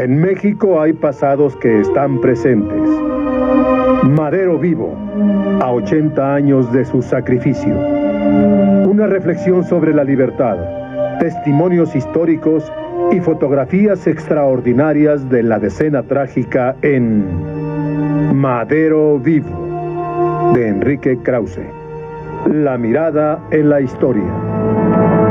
En México hay pasados que están presentes. Madero vivo, a 80 años de su sacrificio. Una reflexión sobre la libertad, testimonios históricos y fotografías extraordinarias de la decena trágica en Madero vivo, de Enrique Krause. La mirada en la historia.